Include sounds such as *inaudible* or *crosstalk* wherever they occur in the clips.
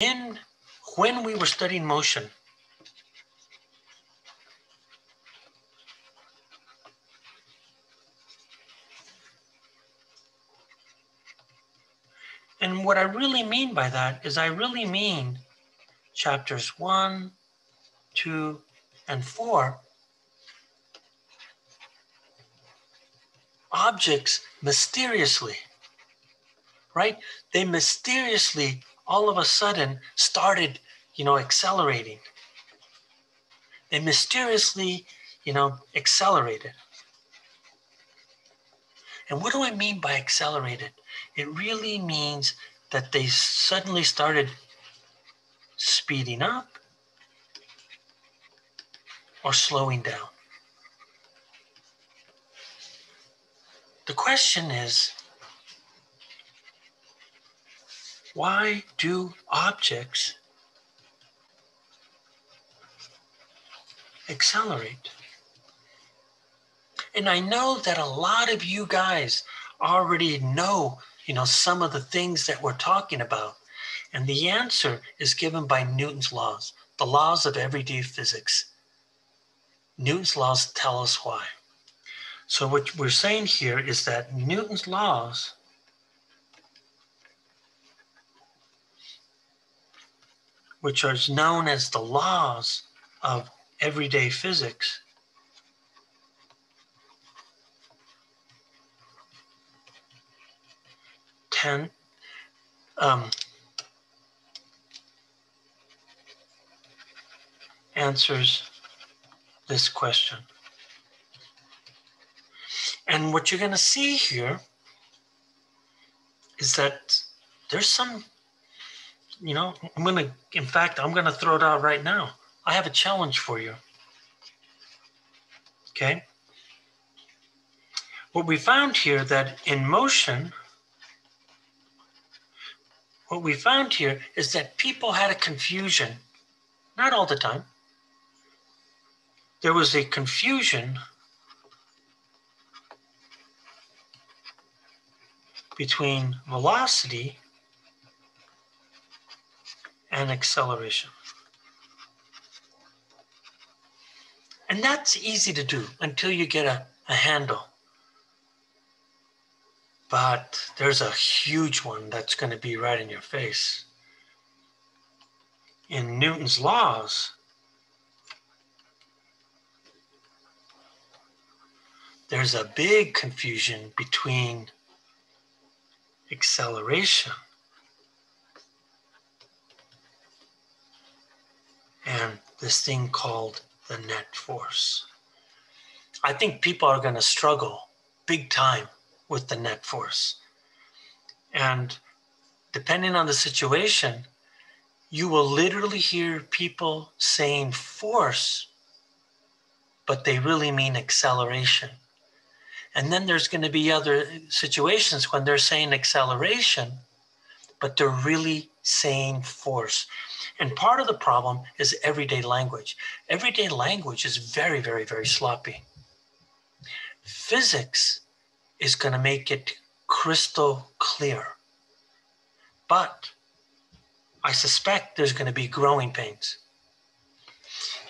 in when we were studying motion, And what I really mean by that is I really mean chapters one, two, and four. Objects mysteriously, right? They mysteriously all of a sudden started, you know, accelerating. They mysteriously, you know, accelerated. And what do I mean by accelerated? It really means that they suddenly started speeding up or slowing down. The question is why do objects accelerate? And I know that a lot of you guys already know, you know, some of the things that we're talking about. And the answer is given by Newton's laws, the laws of everyday physics. Newton's laws tell us why. So what we're saying here is that Newton's laws which are known as the laws of everyday physics, ten um, answers this question. And what you're going to see here is that there's some, you know, I'm going to, in fact, I'm going to throw it out right now. I have a challenge for you. Okay. What we found here that in motion, what we found here is that people had a confusion, not all the time. There was a confusion between velocity and acceleration. And that's easy to do until you get a, a handle but there's a huge one that's going to be right in your face. In Newton's laws, there's a big confusion between acceleration and this thing called the net force. I think people are going to struggle big time with the net force. And depending on the situation, you will literally hear people saying force, but they really mean acceleration. And then there's going to be other situations when they're saying acceleration, but they're really saying force. And part of the problem is everyday language. Everyday language is very, very, very sloppy. Physics is going to make it crystal clear. But I suspect there's going to be growing pains.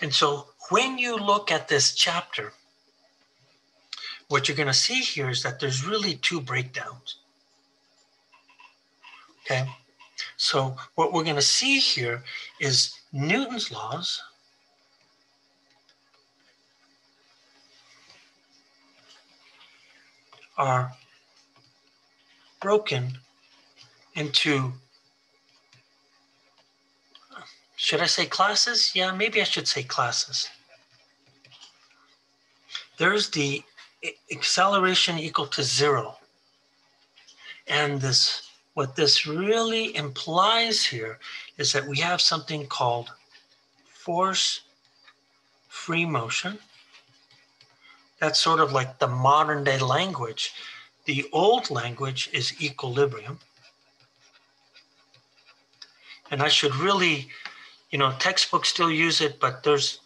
And so when you look at this chapter, what you're going to see here is that there's really two breakdowns. Okay, so what we're going to see here is Newton's laws are broken into should I say classes? Yeah, maybe I should say classes. There's the acceleration equal to zero. And this what this really implies here is that we have something called force free motion that's sort of like the modern day language. The old language is equilibrium. And I should really, you know, textbooks still use it, but there's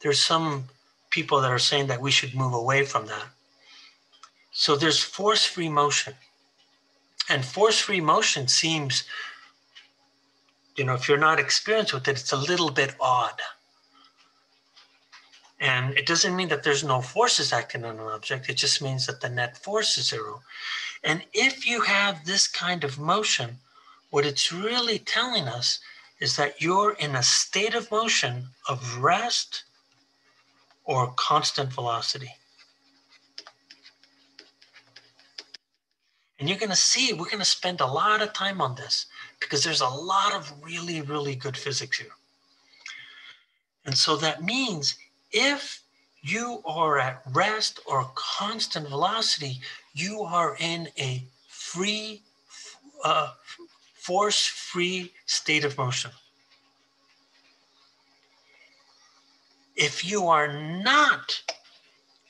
there's some people that are saying that we should move away from that. So there's force-free motion. And force-free motion seems you know, if you're not experienced with it, it's a little bit odd. And it doesn't mean that there's no forces acting on an object. It just means that the net force is zero. And if you have this kind of motion, what it's really telling us is that you're in a state of motion of rest or constant velocity. And you're going to see, we're going to spend a lot of time on this because there's a lot of really, really good physics here. And so that means if you are at rest or constant velocity, you are in a free, uh, force free state of motion. If you are not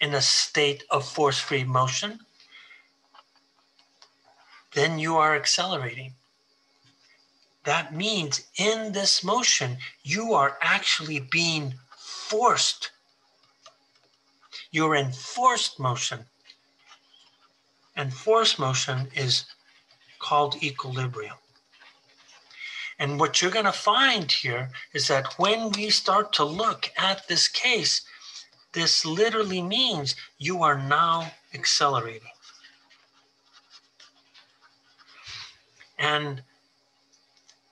in a state of force free motion, then you are accelerating. That means in this motion, you are actually being forced. You're in forced motion. And force motion is called equilibrium. And what you're going to find here is that when we start to look at this case, this literally means you are now accelerating. And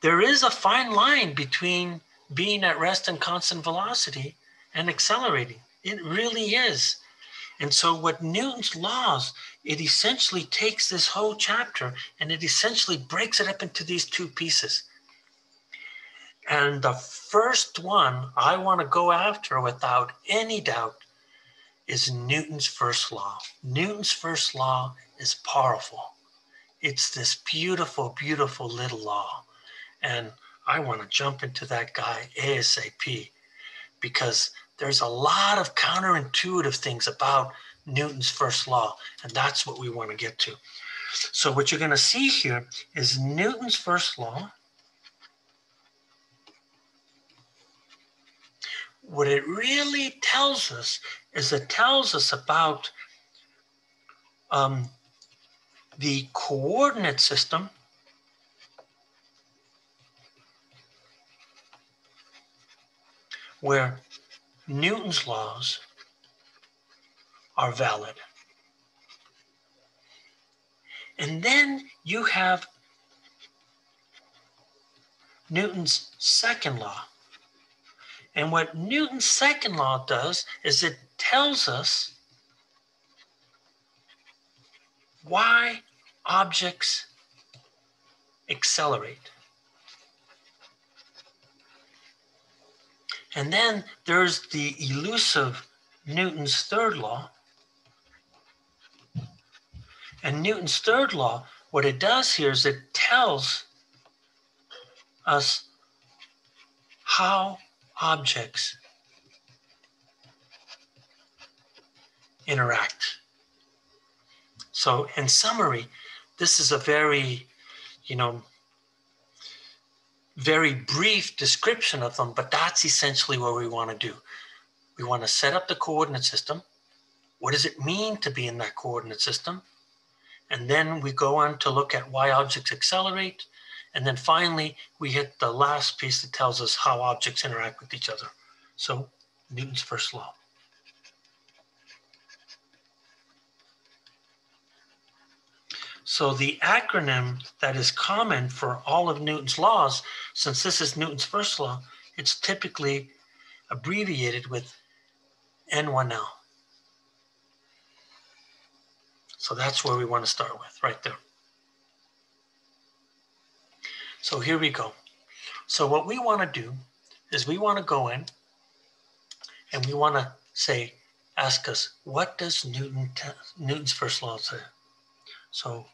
there is a fine line between being at rest and constant velocity and accelerating. It really is. And so, what Newton's laws, it essentially takes this whole chapter and it essentially breaks it up into these two pieces. And the first one I want to go after without any doubt is Newton's first law. Newton's first law is powerful. It's this beautiful, beautiful little law. And I want to jump into that guy ASAP because there's a lot of counterintuitive things about Newton's first law, and that's what we want to get to. So, what you're going to see here is Newton's first law what it really tells us is it tells us about um, the coordinate system where Newton's laws are valid. And then you have Newton's second law. And what Newton's second law does is it tells us why objects accelerate. And then there's the elusive Newton's third law. And Newton's third law, what it does here is it tells us how objects interact. So, in summary, this is a very, you know, very brief description of them, but that's essentially what we want to do. We want to set up the coordinate system. What does it mean to be in that coordinate system? And then we go on to look at why objects accelerate and then finally, we hit the last piece that tells us how objects interact with each other. So Newton's first law. So the acronym that is common for all of Newton's laws, since this is Newton's first law, it's typically abbreviated with N1L. So that's where we want to start with, right there. So here we go. So what we want to do is we want to go in and we want to say, ask us, what does Newton Newton's first law say? So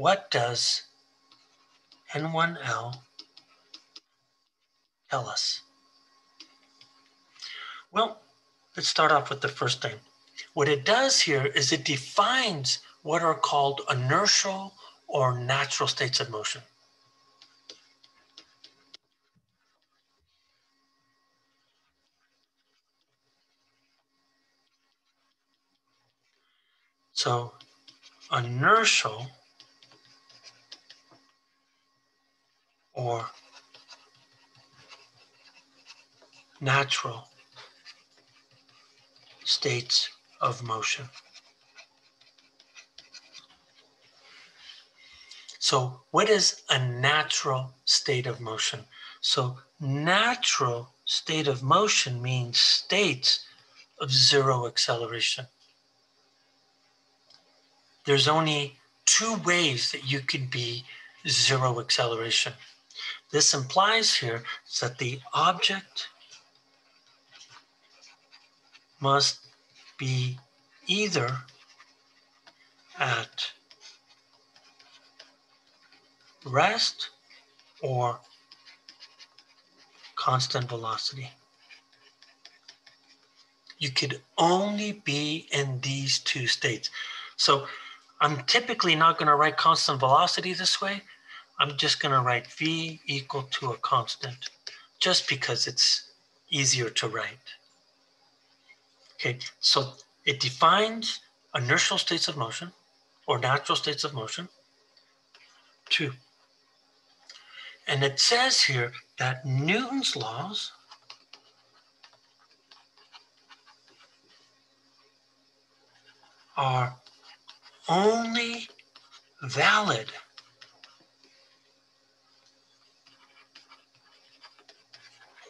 what does N1L tell us? Well, let's start off with the first thing. What it does here is it defines what are called inertial or natural states of motion. So inertial or natural states of motion. So, what is a natural state of motion? So, natural state of motion means states of zero acceleration. There's only two ways that you could be zero acceleration. This implies here that the object must be either at rest or constant velocity. You could only be in these two states. So I'm typically not going to write constant velocity this way. I'm just going to write v equal to a constant just because it's easier to write. Okay, so it defines inertial states of motion or natural states of motion. Two. And it says here that Newton's laws are only valid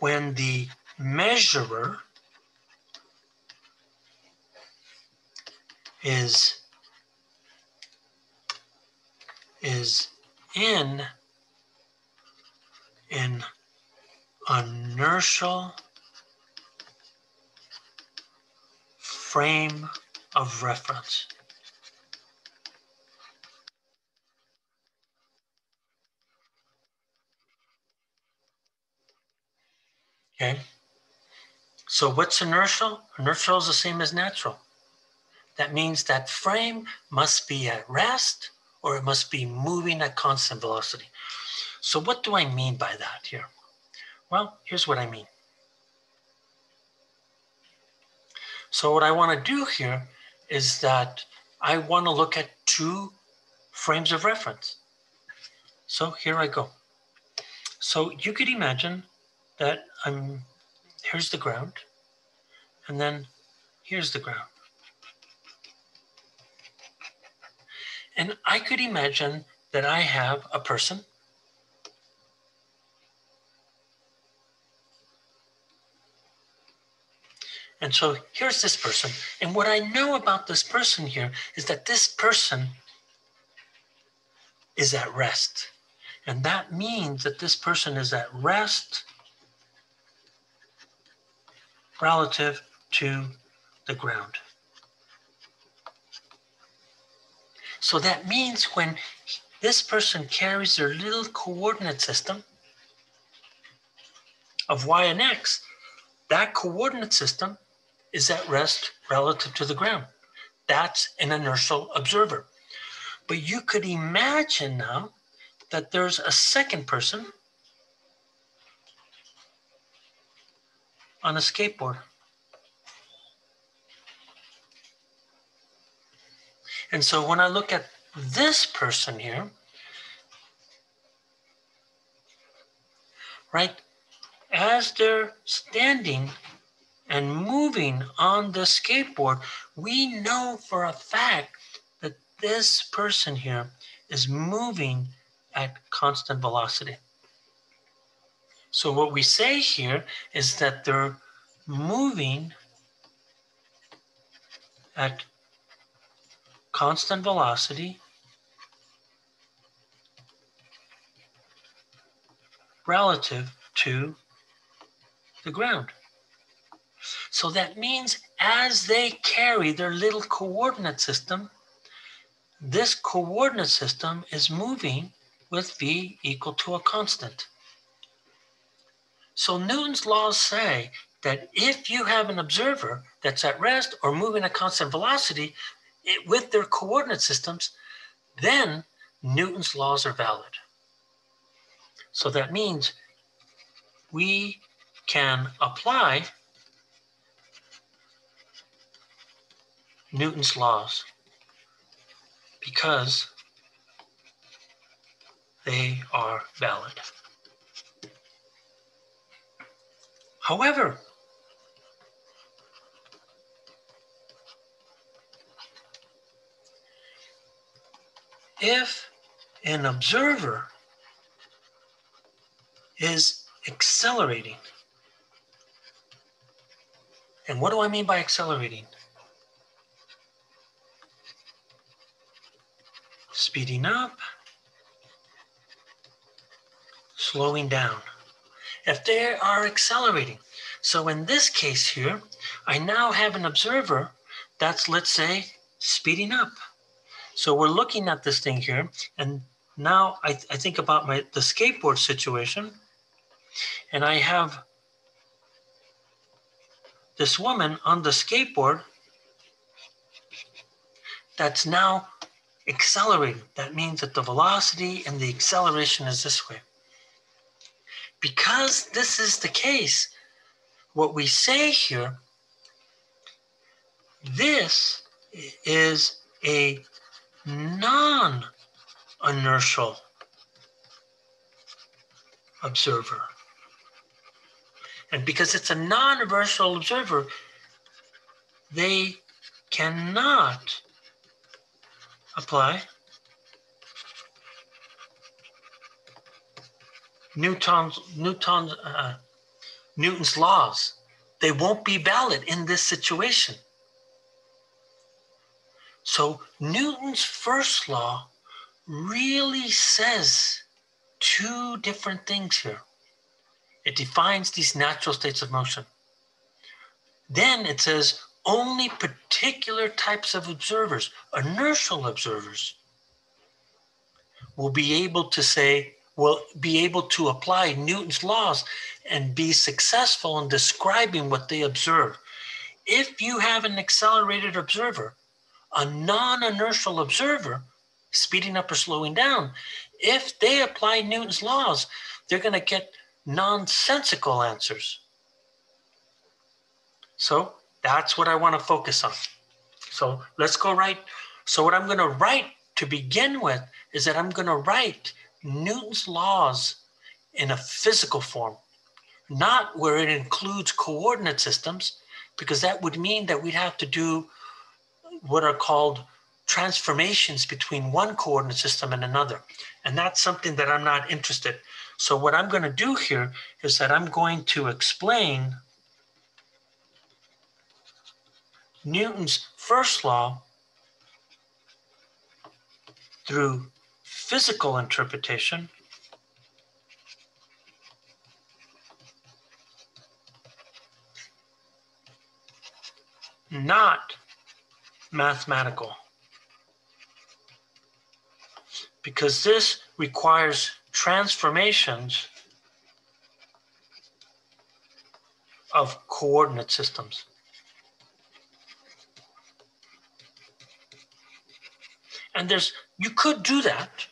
when the measurer is is in an inertial frame of reference. Okay. So what's inertial? Inertial is the same as natural. That means that frame must be at rest or it must be moving at constant velocity. So what do I mean by that here? Well, here's what I mean. So what I want to do here is that I want to look at two frames of reference. So here I go. So you could imagine that I'm, here's the ground, and then here's the ground. And I could imagine that I have a person And so here's this person. And what I know about this person here is that this person is at rest. And that means that this person is at rest relative to the ground. So that means when this person carries their little coordinate system of y and x, that coordinate system is at rest relative to the ground. That's an inertial observer. But you could imagine now that there's a second person on a skateboard. And so when I look at this person here, right, as they're standing and moving on the skateboard, we know for a fact that this person here is moving at constant velocity. So what we say here is that they're moving at constant velocity relative to the ground. So that means as they carry their little coordinate system, this coordinate system is moving with v equal to a constant. So Newton's laws say that if you have an observer that's at rest or moving at constant velocity it, with their coordinate systems, then Newton's laws are valid. So that means we can apply Newton's laws because they are valid. However, if an observer is accelerating, and what do I mean by accelerating? Speeding up, slowing down. If they are accelerating. So in this case here, I now have an observer that's, let's say, speeding up. So we're looking at this thing here, and now I, I think about my the skateboard situation, and I have this woman on the skateboard that's now accelerating. That means that the velocity and the acceleration is this way. Because this is the case, what we say here, this is a non inertial observer. And because it's a non inertial observer, they cannot apply Newton's, Newton's, uh, Newton's laws. They won't be valid in this situation. So Newton's first law really says two different things here. It defines these natural states of motion. Then it says only particular types of observers, inertial observers, will be able to say, will be able to apply Newton's laws and be successful in describing what they observe. If you have an accelerated observer, a non inertial observer, speeding up or slowing down, if they apply Newton's laws, they're going to get nonsensical answers. So that's what I want to focus on. So let's go right. So, what I'm going to write to begin with is that I'm going to write Newton's laws in a physical form, not where it includes coordinate systems, because that would mean that we'd have to do what are called transformations between one coordinate system and another. And that's something that I'm not interested. So what I'm going to do here is that I'm going to explain Newton's first law through physical interpretation not mathematical because this requires transformations of coordinate systems. And there's, you could do that.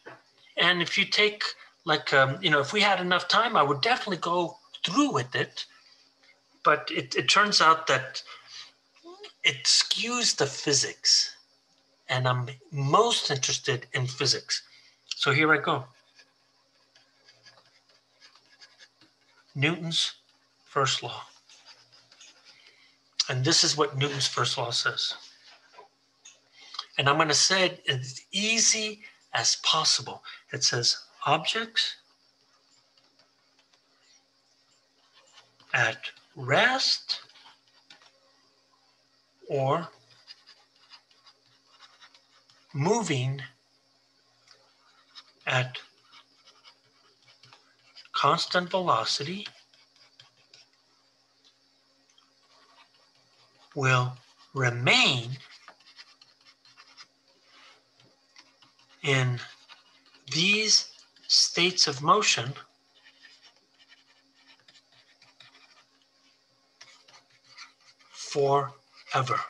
And if you take, like, um, you know, if we had enough time, I would definitely go through with it. But it, it turns out that it skews the physics. And I'm most interested in physics. So here I go. Newton's first law. And this is what Newton's first law says. And I'm going to say it as easy as possible. It says objects at rest or moving at constant velocity will remain in these states of motion forever.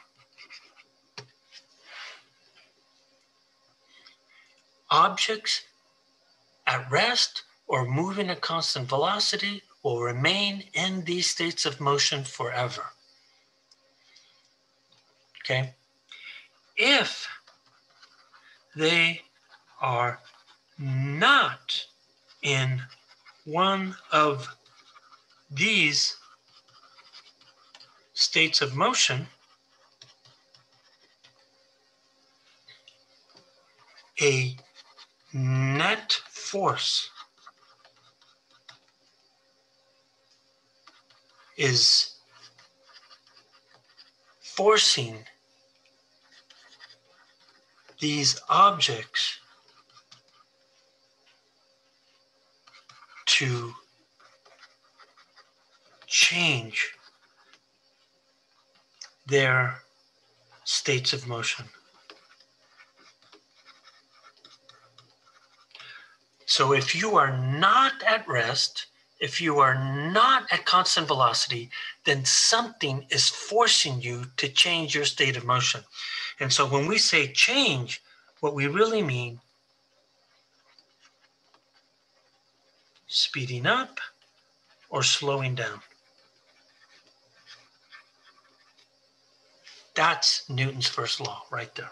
Objects at rest or moving at constant velocity will remain in these states of motion forever. Okay? If they are not in one of these states of motion, a net force is forcing these objects to change their states of motion. So if you are not at rest, if you are not at constant velocity, then something is forcing you to change your state of motion. And so when we say change, what we really mean speeding up or slowing down. That's Newton's first law right there.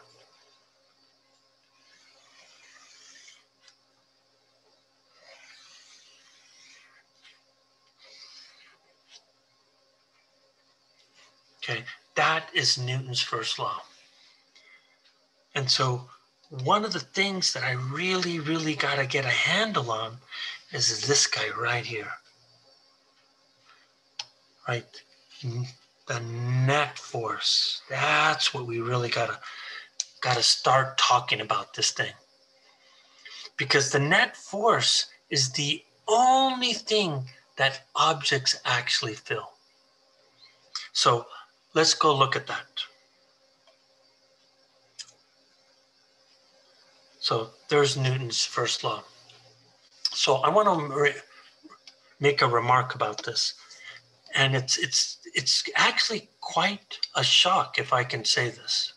Okay, that is Newton's first law. And so, one of the things that I really, really got to get a handle on is this guy right here. Right? The net force. That's what we really got to got to start talking about this thing. Because the net force is the only thing that objects actually feel. So Let's go look at that. So there's Newton's first law. So I want to make a remark about this. And it's, it's, it's actually quite a shock if I can say this.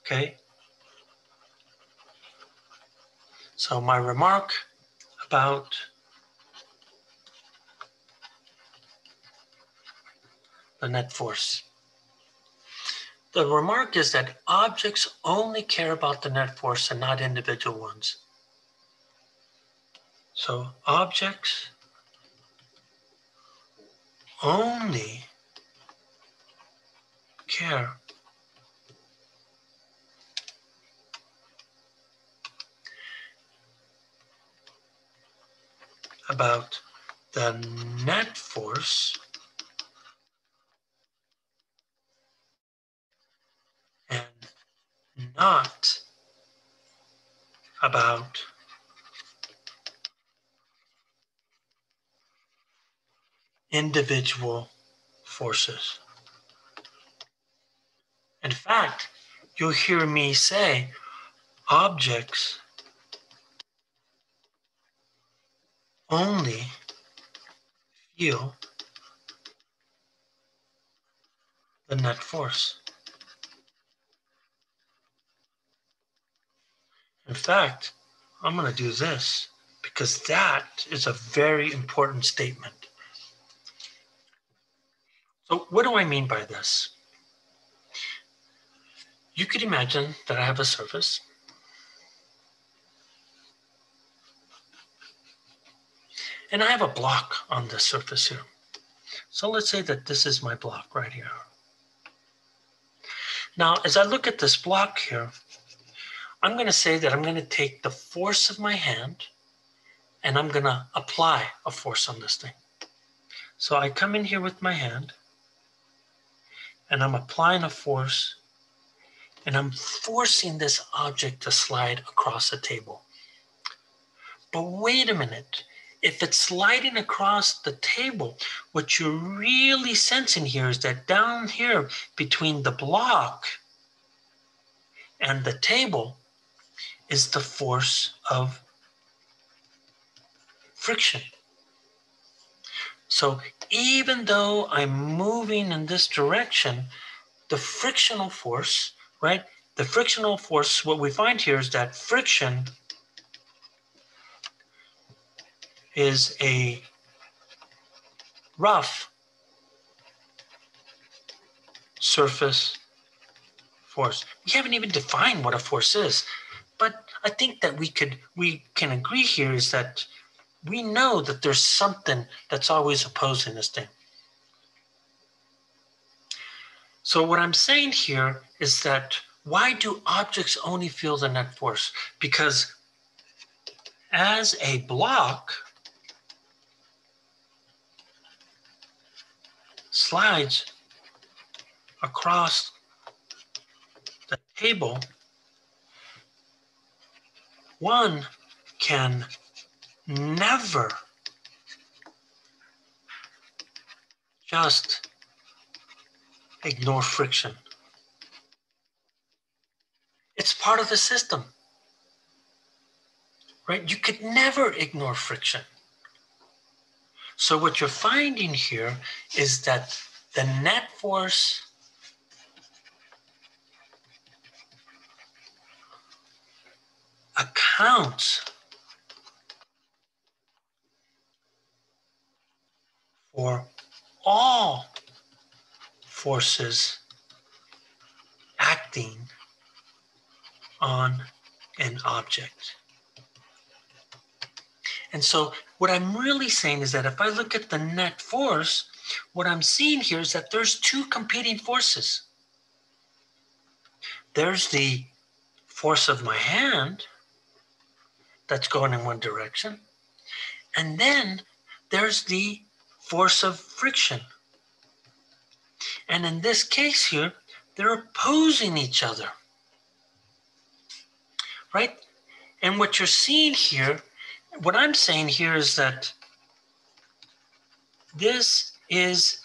Okay. So my remark about the net force. The remark is that objects only care about the net force and not individual ones. So objects only care about the net force and not about individual forces. In fact, you'll hear me say objects only feel the net force. In fact, I'm going to do this because that is a very important statement. So, what do I mean by this? You could imagine that I have a surface. And I have a block on the surface here. So let's say that this is my block right here. Now, as I look at this block here, I'm going to say that I'm going to take the force of my hand and I'm going to apply a force on this thing. So I come in here with my hand and I'm applying a force and I'm forcing this object to slide across the table. But wait a minute. If it's sliding across the table, what you're really sensing here is that down here between the block and the table, is the force of friction. So even though I'm moving in this direction, the frictional force, right? The frictional force, what we find here is that friction is a rough surface force. We haven't even defined what a force is. But I think that we could we can agree here is that we know that there's something that's always opposing this thing. So what I'm saying here is that why do objects only feel the net force? Because as a block slides across the table, one can never just ignore friction. It's part of the system, right? You could never ignore friction. So what you're finding here is that the net force accounts for all forces acting on an object. And so what I'm really saying is that if I look at the net force, what I'm seeing here is that there's two competing forces. There's the force of my hand that's going in one direction. And then there's the force of friction and in this case here, they're opposing each other. Right? And what you're seeing here, what I'm saying here is that this is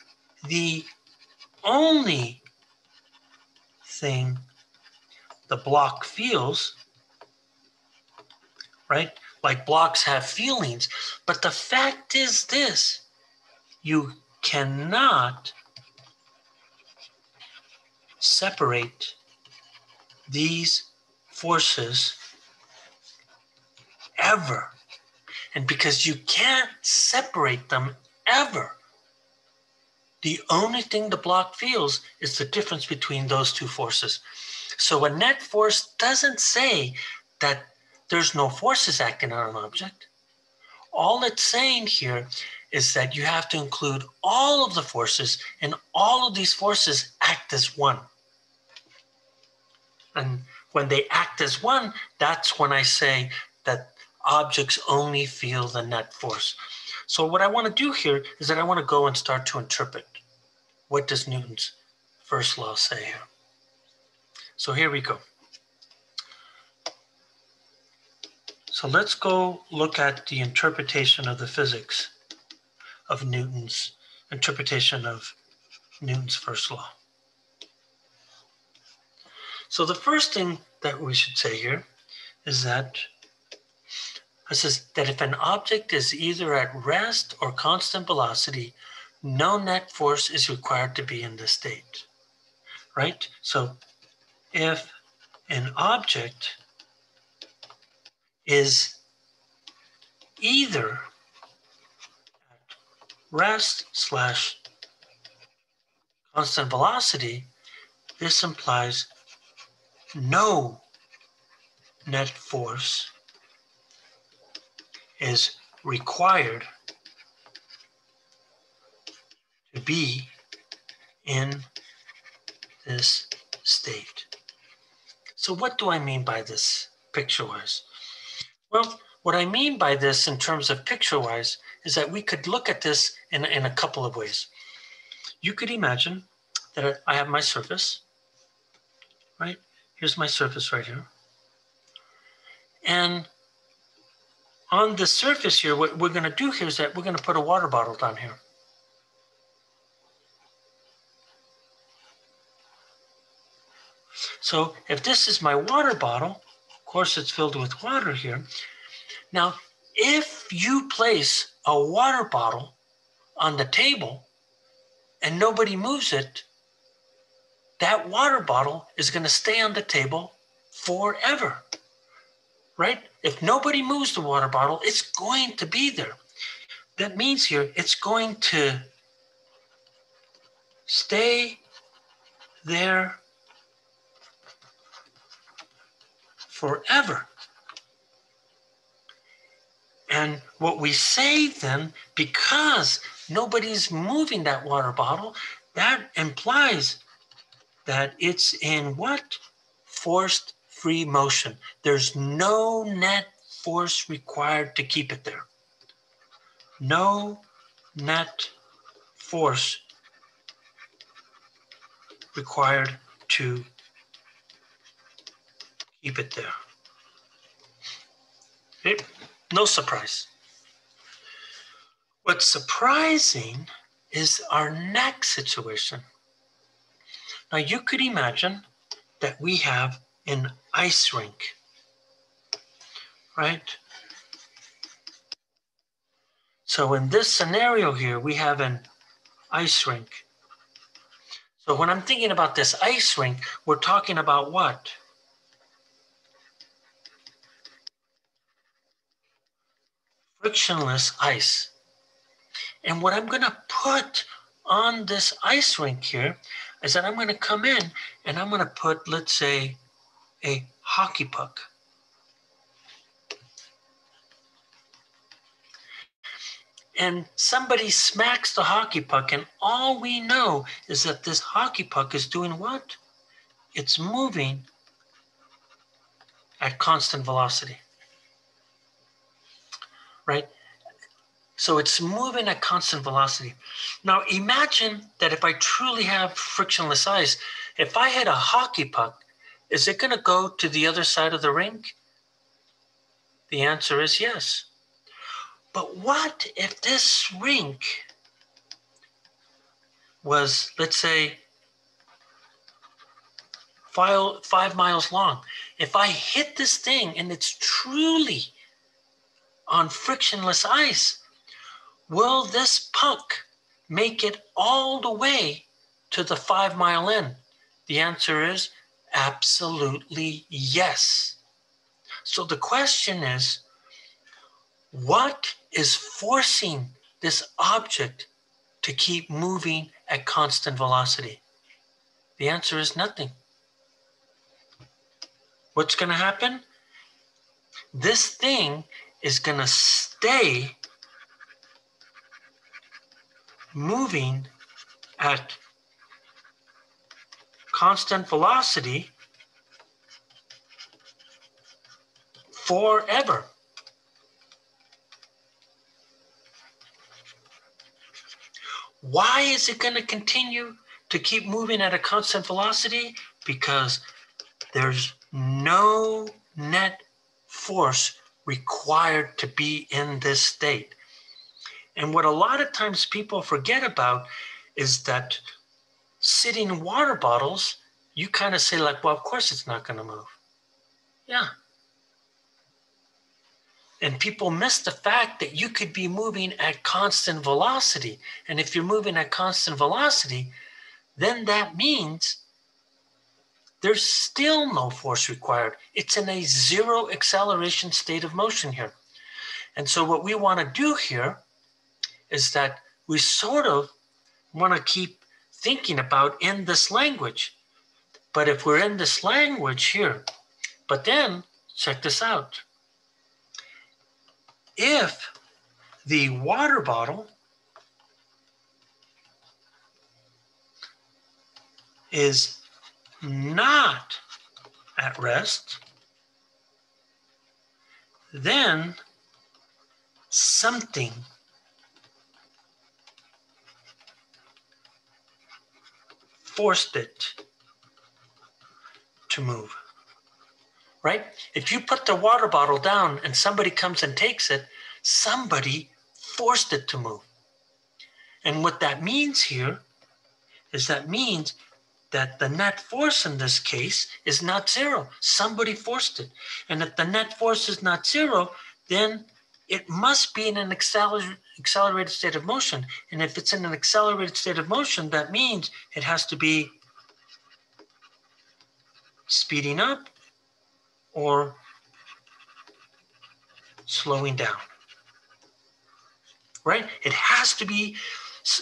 the only thing the block feels, right? Like blocks have feelings. But the fact is this you cannot separate these forces ever. And because you can't separate them ever, the only thing the block feels is the difference between those two forces. So a net force doesn't say that there's no forces acting on an object. All it's saying here is that you have to include all of the forces, and all of these forces act as one. And when they act as one, that's when I say that objects only feel the net force. So what I want to do here is that I want to go and start to interpret what does Newton's first law say here. So here we go. So let's go look at the interpretation of the physics of Newton's interpretation of Newton's first law. So the first thing that we should say here is that it says that if an object is either at rest or constant velocity, no net force is required to be in this state, right? So if an object is either rest slash constant velocity, this implies no net force is required to be in this state. So what do I mean by this picture-wise? Well, what I mean by this in terms of picture-wise is that we could look at this in, in a couple of ways. You could imagine that I have my surface, right? Here's my surface right here. And on the surface here, what we're going to do here is that we're going to put a water bottle down here. So if this is my water bottle, of course it's filled with water here. Now, if you place a water bottle on the table and nobody moves it, that water bottle is going to stay on the table forever, right? If nobody moves the water bottle, it's going to be there. That means here it's going to stay there forever. And what we say then, because nobody's moving that water bottle, that implies that it's in what? Forced free motion. There's no net force required to keep it there. No net force required to keep it there. Okay? No surprise. What's surprising is our next situation. Now, you could imagine that we have an ice rink, right? So, in this scenario here, we have an ice rink. So, when I'm thinking about this ice rink, we're talking about what? Frictionless ice. And what I'm going to put on this ice rink here is that I'm going to come in and I'm going to put, let's say, a hockey puck. And somebody smacks the hockey puck, and all we know is that this hockey puck is doing what? It's moving at constant velocity. Right? So it's moving at constant velocity. Now imagine that if I truly have frictionless ice, if I hit a hockey puck, is it going to go to the other side of the rink? The answer is yes. But what if this rink was, let's say, five, five miles long? If I hit this thing and it's truly on frictionless ice, Will this puck make it all the way to the five mile end? The answer is absolutely yes. So the question is what is forcing this object to keep moving at constant velocity? The answer is nothing. What's going to happen? This thing is going to stay moving at constant velocity forever. Why is it going to continue to keep moving at a constant velocity? Because there's no net force required to be in this state. And what a lot of times people forget about is that sitting water bottles, you kind of say, like, well, of course it's not going to move. Yeah. And people miss the fact that you could be moving at constant velocity. And if you're moving at constant velocity, then that means there's still no force required. It's in a zero acceleration state of motion here. And so, what we want to do here is that we sort of want to keep thinking about in this language. But if we're in this language here, but then check this out. If the water bottle is not at rest, then something forced it to move. Right? If you put the water bottle down and somebody comes and takes it, somebody forced it to move. And what that means here is that means that the net force in this case is not zero. Somebody forced it. And if the net force is not zero, then it must be in an acceler- accelerated state of motion. And if it's in an accelerated state of motion, that means it has to be speeding up or slowing down. Right? It has to be,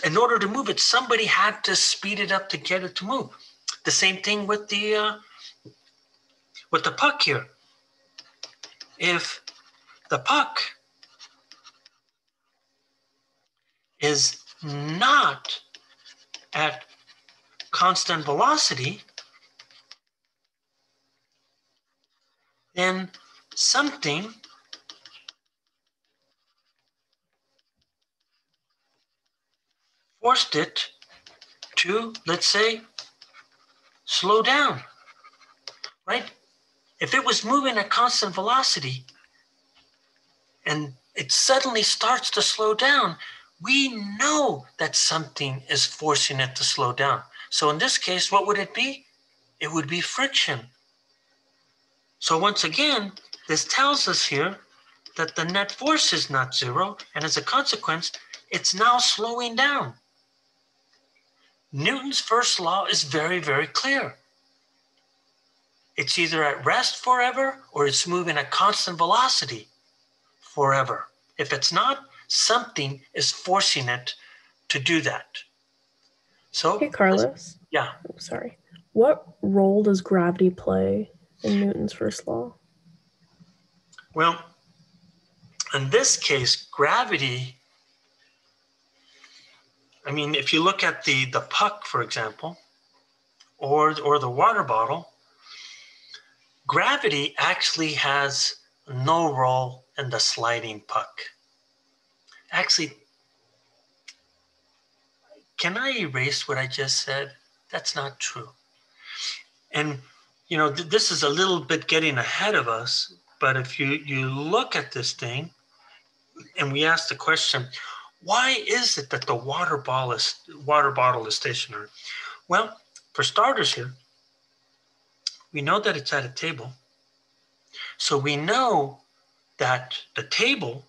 in order to move it, somebody had to speed it up to get it to move. The same thing with the uh, with the puck here. If the puck is not at constant velocity, then something forced it to, let's say, slow down, right? If it was moving at constant velocity and it suddenly starts to slow down, we know that something is forcing it to slow down. So in this case, what would it be? It would be friction. So once again, this tells us here that the net force is not zero, and as a consequence, it's now slowing down. Newton's first law is very, very clear. It's either at rest forever or it's moving at constant velocity forever. If it's not, something is forcing it to do that. So, hey, Carlos. Yeah. Oh, sorry. What role does gravity play in Newton's first law? Well, in this case, gravity. I mean, if you look at the, the puck, for example, or, or the water bottle, gravity actually has no role in the sliding puck. Actually, can I erase what I just said? That's not true. And, you know, th- this is a little bit getting ahead of us, but if you, you look at this thing and we ask the question, why is it that the water bottle is, water bottle is stationary? Well, for starters here, we know that it's at a table. So we know that the table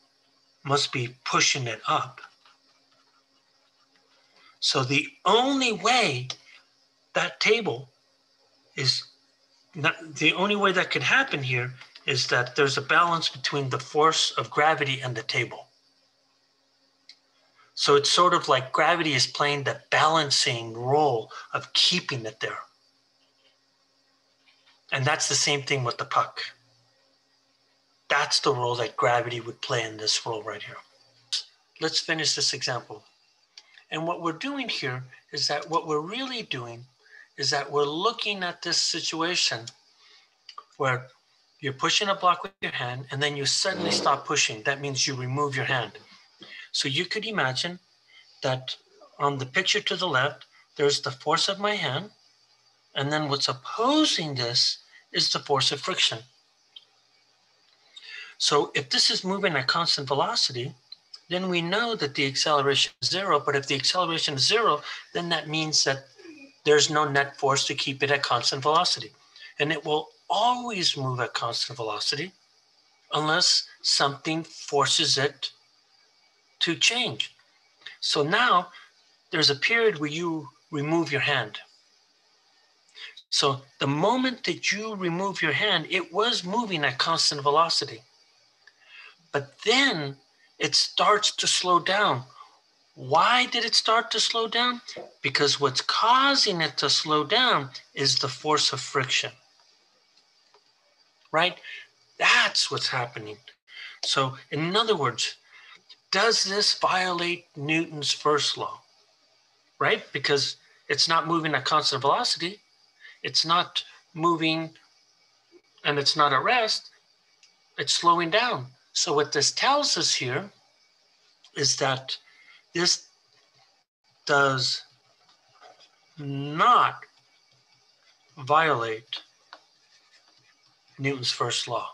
must be pushing it up. So the only way that table is not, the only way that could happen here is that there's a balance between the force of gravity and the table. So it's sort of like gravity is playing the balancing role of keeping it there. And that's the same thing with the puck. That's the role that gravity would play in this role right here. Let's finish this example. And what we're doing here is that what we're really doing is that we're looking at this situation where you're pushing a block with your hand and then you suddenly stop pushing. That means you remove your hand. So you could imagine that on the picture to the left, there's the force of my hand. And then what's opposing this is the force of friction. So if this is moving at constant velocity, then we know that the acceleration is zero. But if the acceleration is zero, then that means that there's no net force to keep it at constant velocity. And it will always move at constant velocity unless something forces it to change. So now there's a period where you remove your hand. So the moment that you remove your hand, it was moving at constant velocity. But then it starts to slow down. Why did it start to slow down? Because what's causing it to slow down is the force of friction. Right? That's what's happening. So, in other words, does this violate Newton's first law? Right? Because it's not moving at constant velocity, it's not moving and it's not at rest, it's slowing down. So, what this tells us here is that this does not violate Newton's first law.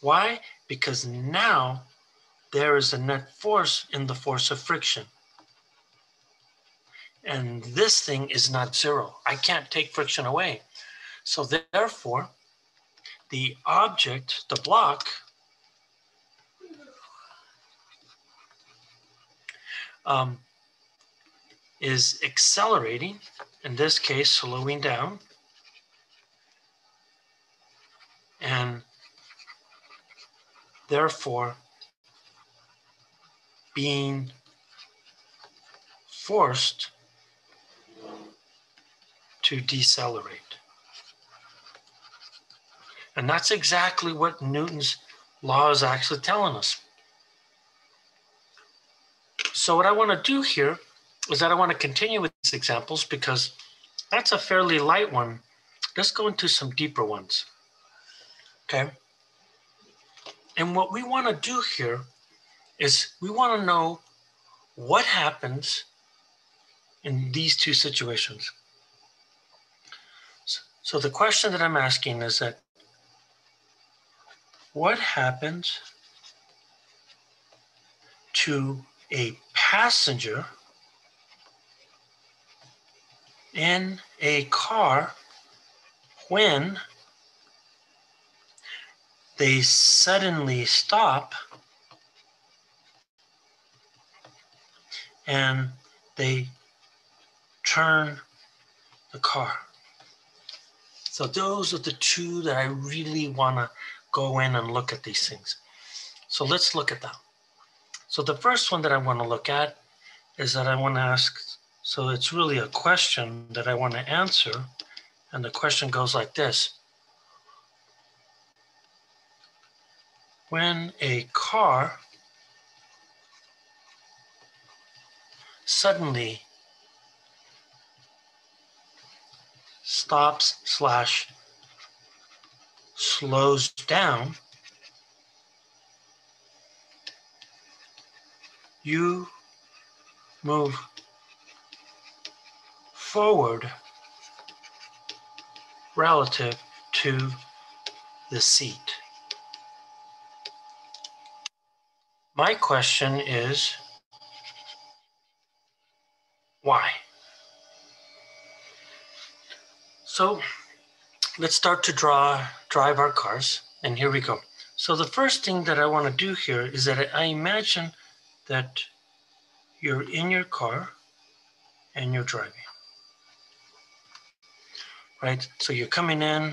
Why? Because now there is a net force in the force of friction. And this thing is not zero. I can't take friction away. So therefore, the object, the block, um, is accelerating, in this case, slowing down. And therefore, being forced to decelerate. And that's exactly what Newton's law is actually telling us. So what I want to do here is that I want to continue with these examples because that's a fairly light one. Let's go into some deeper ones. Okay. And what we want to do here is we want to know what happens in these two situations. So the question that I'm asking is that what happens to a passenger in a car when they suddenly stop and they turn the car. So those are the two that I really want to go in and look at these things. So let's look at them. So the first one that I want to look at is that I want to ask, so it's really a question that I want to answer. And the question goes like this. When a car suddenly stops slash slows down, you move forward relative to the seat. My question is, So let's start to draw, drive our cars. And here we go. So the first thing that I want to do here is that I imagine that you're in your car and you're driving. Right? So you're coming in,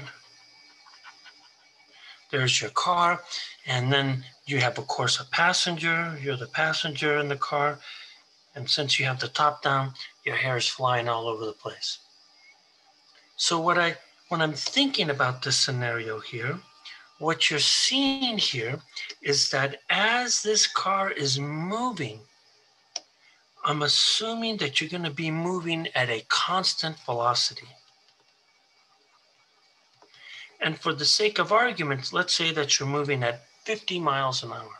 there's your car, and then you have, of course, a passenger. You're the passenger in the car. And since you have the top down, your hair is flying all over the place. So what I when I'm thinking about this scenario here, what you're seeing here is that as this car is moving, I'm assuming that you're going to be moving at a constant velocity. And for the sake of argument, let's say that you're moving at 50 miles an hour.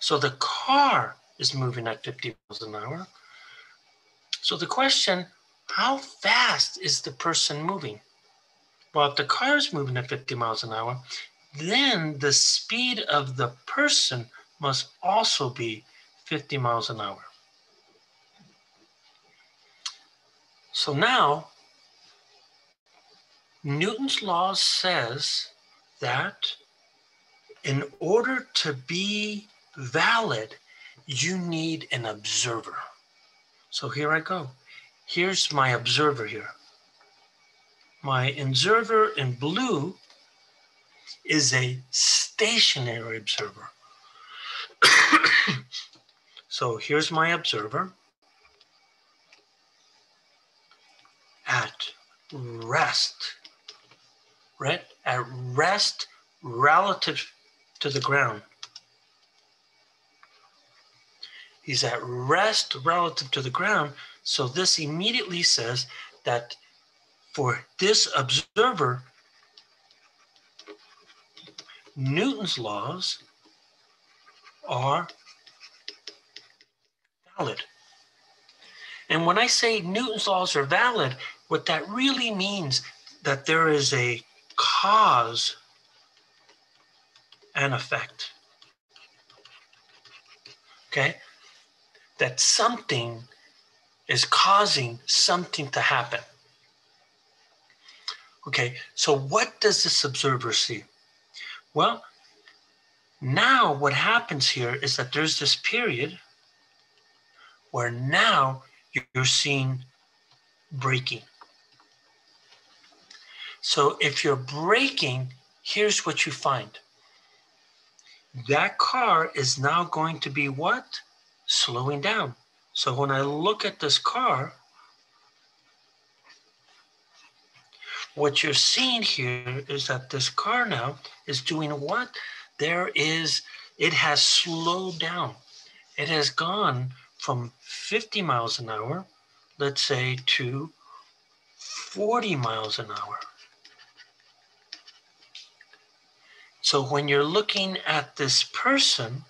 So the car is moving at 50 miles an hour. So the question how fast is the person moving? Well, if the car is moving at 50 miles an hour, then the speed of the person must also be 50 miles an hour. So now, Newton's law says that in order to be valid, you need an observer. So here I go here's my observer here. My observer in blue is a stationary observer. *coughs* so here's my observer at rest, right? At rest relative to the ground. He's at rest relative to the ground. So this immediately says that for this observer, Newton's laws are valid. And when I say Newton's laws are valid, what that really means that there is a cause and effect. Okay? That something is causing something to happen. Okay, so what does this observer see? Well, now what happens here is that there's this period where now you're seeing braking. So if you're braking, here's what you find. That car is now going to be what? Slowing down. So when I look at this car, what you're seeing here is that this car now is doing what? There is, it has slowed down. It has gone from 50 miles an hour, let's say, to 40 miles an hour. So when you're looking at this person,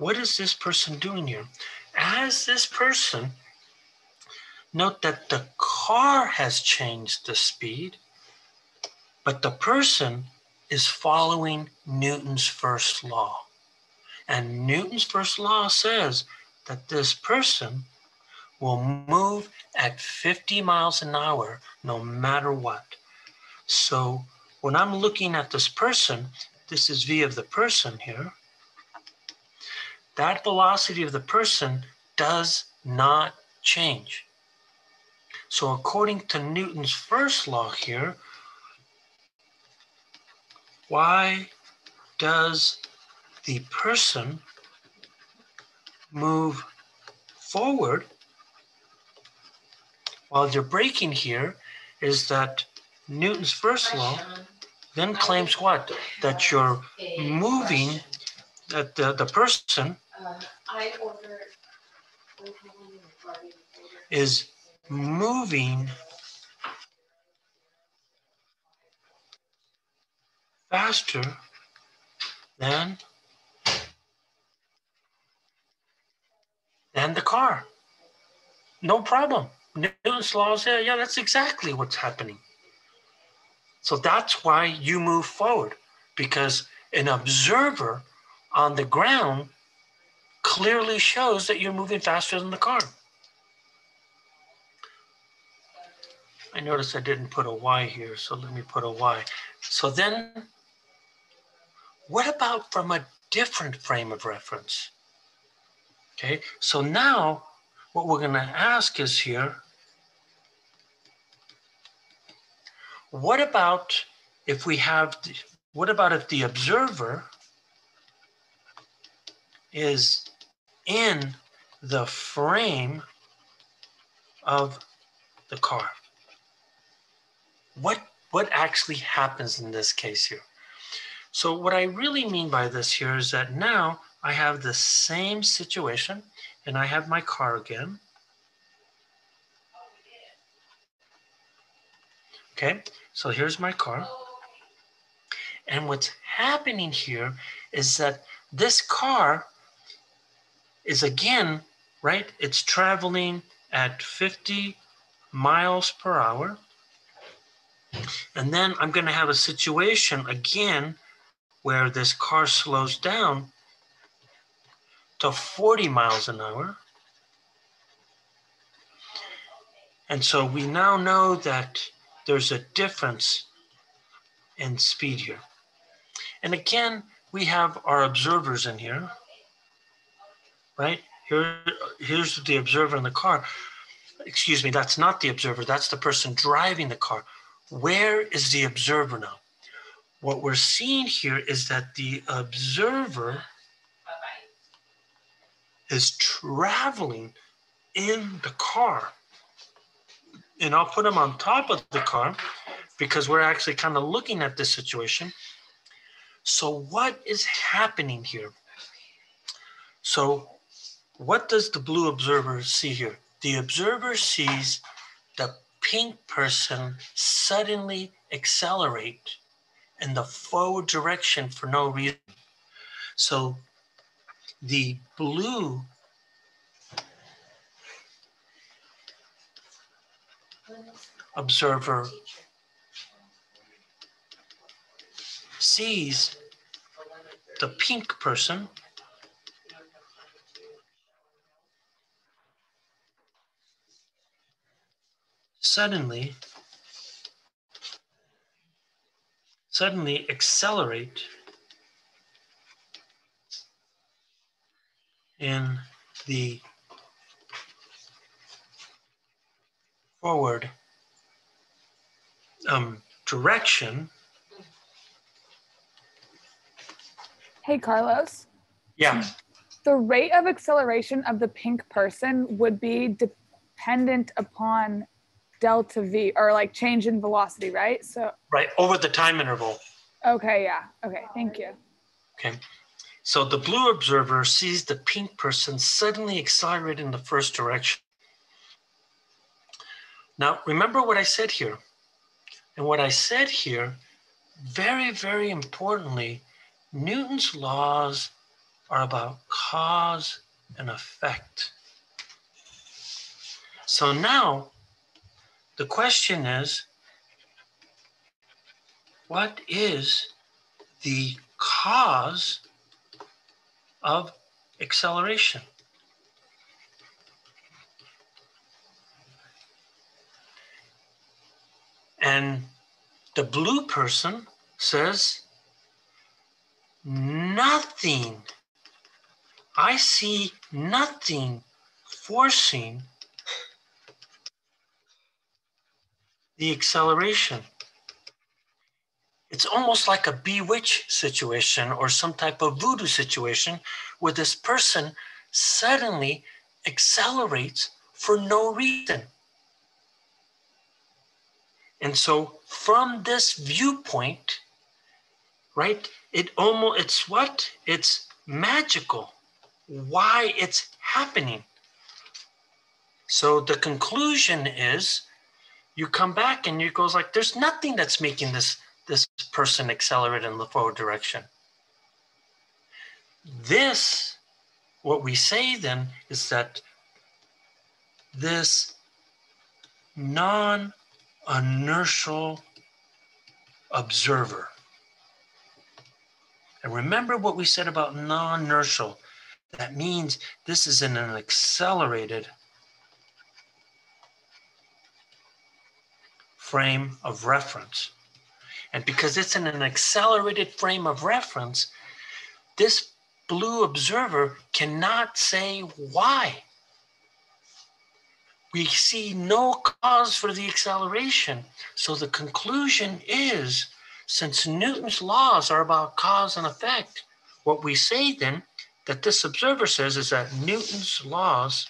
what is this person doing here? As this person, note that the car has changed the speed, but the person is following Newton's first law. And Newton's first law says that this person will move at 50 miles an hour no matter what. So when I'm looking at this person, this is v of the person here, that velocity of the person does not change. So according to Newton's first law here, why does the person move forward while they're braking here is that Newton's first law then claims what? That you're moving, that the, the person is moving faster than than the car. No problem. Newton's law says, yeah, that's exactly what's happening. So that's why you move forward because an observer on the ground clearly shows that you're moving faster than the car. I noticed I didn't put a Y here, so let me put a Y. So then, what about from a different frame of reference? Okay, so now what we're going to ask is here, what about if we have, what about if the observer is in the frame of the car. What, what actually happens in this case here? So what I really mean by this here is that now I have the same situation and I have my car again. Okay, so here's my car. And what's happening here is that this car is again, right? It's traveling at 50 miles per hour. And then I'm going to have a situation again where this car slows down to 40 miles an hour. And so we now know that there's a difference in speed here. And again, we have our observers in here right? Here, here's the observer in the car. Excuse me, that's not the observer. That's the person driving the car. Where is the observer now? What we're seeing here is that the observer is traveling in the car. And I'll put him on top of the car because we're actually kind of looking at this situation. So what is happening here? So what does the blue observer see here? The observer sees the pink person suddenly accelerate in the forward direction for no reason. So the blue observer sees the pink person suddenly suddenly accelerate in the forward um, direction. Hey, Carlos. Yeah. The rate of acceleration of the pink person would be dependent upon delta v or like change in velocity, right? So right over the time interval. Okay, yeah. Okay, thank you. Okay. So the blue observer sees the pink person suddenly accelerate in the first direction. Now, remember what I said here. And what I said here very, very importantly, Newton's laws are about cause and effect. So now the question is what is the cause of acceleration? And the blue person says, nothing. I see nothing forcing the acceleration. It's almost like a bewitch situation or some type of voodoo situation where this person suddenly accelerates for no reason. And so from this viewpoint, right, it almost, it's what? It's magical. Why it's happening. So the conclusion is you come back and you goes like, there's nothing that's making this, this person accelerate in the forward direction. This, what we say then is that this non inertial observer. And remember what we said about non inertial. That means this is in an accelerated frame of reference. And because it's in an accelerated frame of reference, this blue observer cannot say why we see no cause for the acceleration. So the conclusion is since Newton's laws are about cause and effect, what we say then that this observer says is that Newton's laws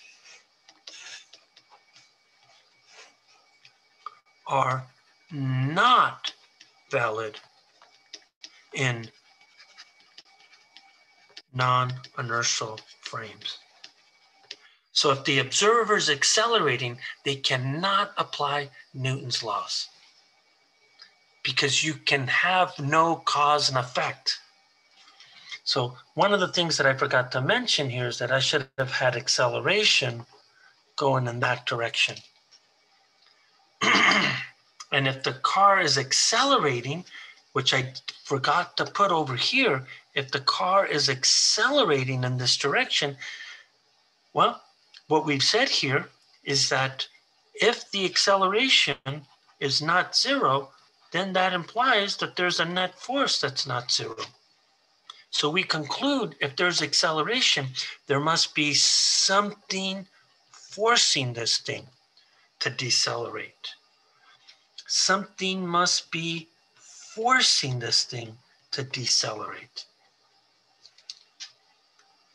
are not valid in non inertial frames. So if the observer is accelerating, they cannot apply Newton's laws because you can have no cause and effect. So one of the things that I forgot to mention here is that I should have had acceleration going in that direction. *clears throat* and if the car is accelerating, which I forgot to put over here, if the car is accelerating in this direction, well, what we've said here is that if the acceleration is not zero, then that implies that there's a net force that's not zero. So we conclude if there's acceleration, there must be something forcing this thing to decelerate. Something must be forcing this thing to decelerate.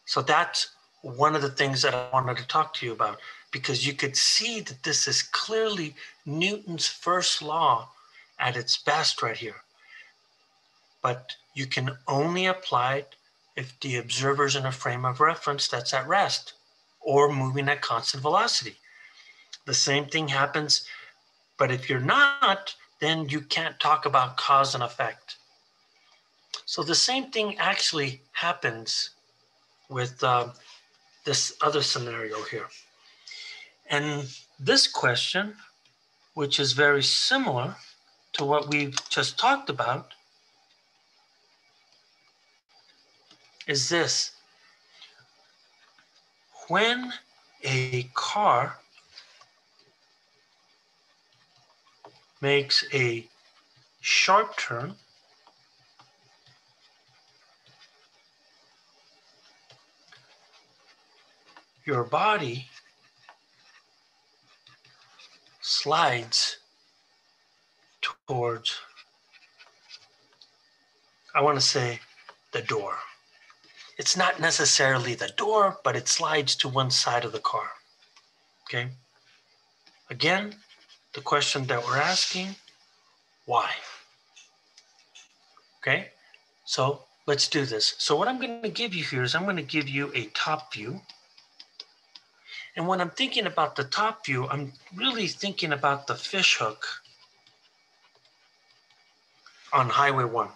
So that's one of the things that I wanted to talk to you about because you could see that this is clearly Newton's first law at its best right here. But you can only apply it if the observer is in a frame of reference that's at rest or moving at constant velocity. The same thing happens, but if you're not, then you can't talk about cause and effect. So the same thing actually happens with uh, this other scenario here. And this question, which is very similar to what we've just talked about, is this. When a car makes a sharp turn your body slides towards, I want to say, the door. It's not necessarily the door, but it slides to one side of the car. Okay? Again, the question that we're asking why? Okay? So let's do this. So, what I'm going to give you here is I'm going to give you a top view and when I'm thinking about the top view, I'm really thinking about the fish hook on Highway 1.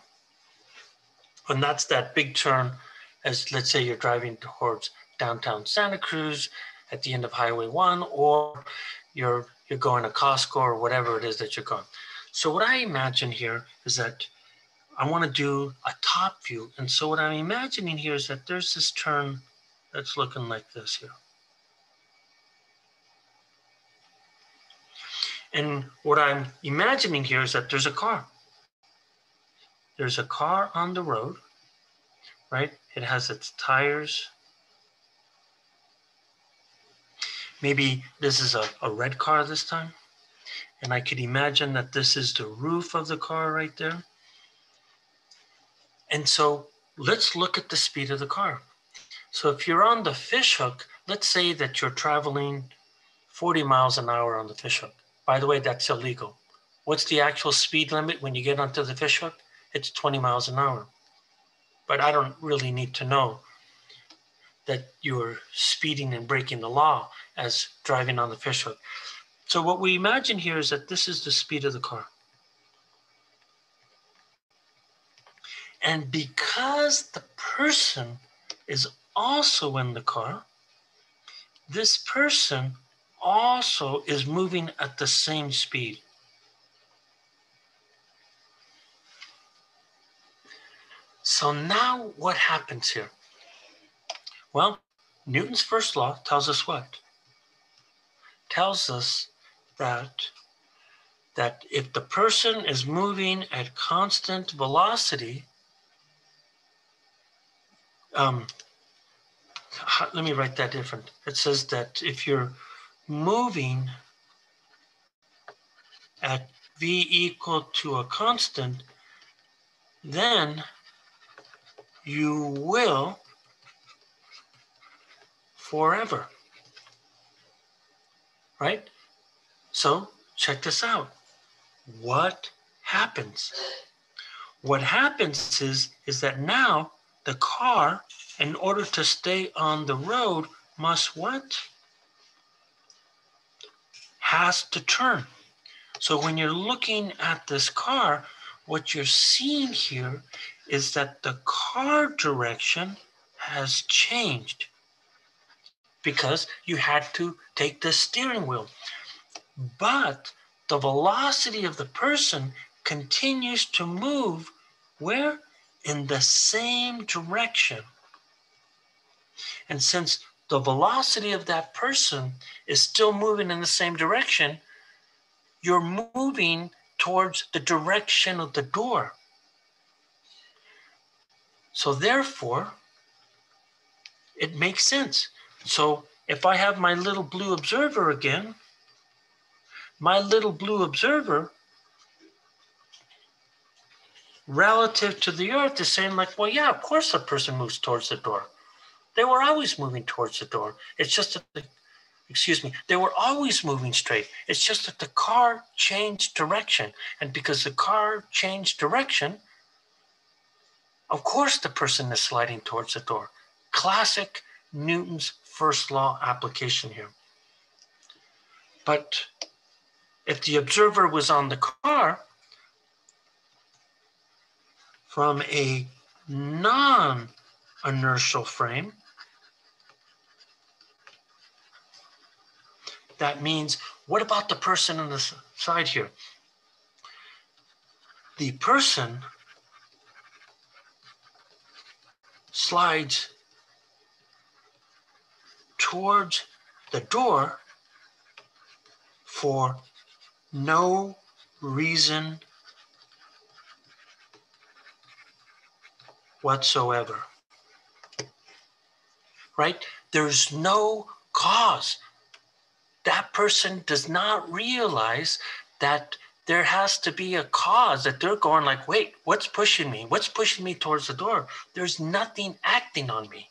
And that's that big turn as let's say you're driving towards downtown Santa Cruz at the end of Highway 1 or you're you're going to Costco or whatever it is that you're going. So what I imagine here is that I want to do a top view. And so what I'm imagining here is that there's this turn that's looking like this here. And what I'm imagining here is that there's a car. There's a car on the road, right? It has its tires Maybe this is a, a red car this time. And I could imagine that this is the roof of the car right there. And so let's look at the speed of the car. So if you're on the fishhook, let's say that you're traveling 40 miles an hour on the fishhook. By the way, that's illegal. What's the actual speed limit when you get onto the fishhook? It's 20 miles an hour. But I don't really need to know that you're speeding and breaking the law as driving on the fishhook. So what we imagine here is that this is the speed of the car. And because the person is also in the car, this person also is moving at the same speed. So now what happens here? Well, Newton's first law tells us what? Tells us that that if the person is moving at constant velocity, um, let me write that different. It says that if you're moving at v equal to a constant, then you will forever. Right? So check this out. What happens? What happens is, is that now the car, in order to stay on the road, must what? Has to turn. So when you're looking at this car, what you're seeing here is that the car direction has changed because you had to take the steering wheel. But the velocity of the person continues to move where? In the same direction. And since the velocity of that person is still moving in the same direction, you're moving towards the direction of the door. So therefore, it makes sense. So if I have my little blue observer again, my little blue observer relative to the earth is saying like, well, yeah, of course the person moves towards the door. They were always moving towards the door. It's just that the, excuse me, they were always moving straight. It's just that the car changed direction. And because the car changed direction, of course the person is sliding towards the door. Classic Newton's first law application here. But if the observer was on the car from a non-inertial frame, that means, what about the person on the side here? The person slides towards the door for no reason whatsoever. Right? There's no cause. That person does not realize that there has to be a cause that they're going like, wait, what's pushing me? What's pushing me towards the door? There's nothing acting on me.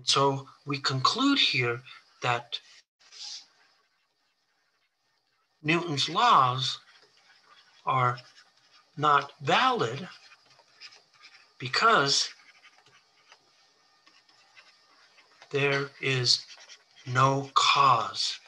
And so we conclude here that Newton's laws are not valid because there is no cause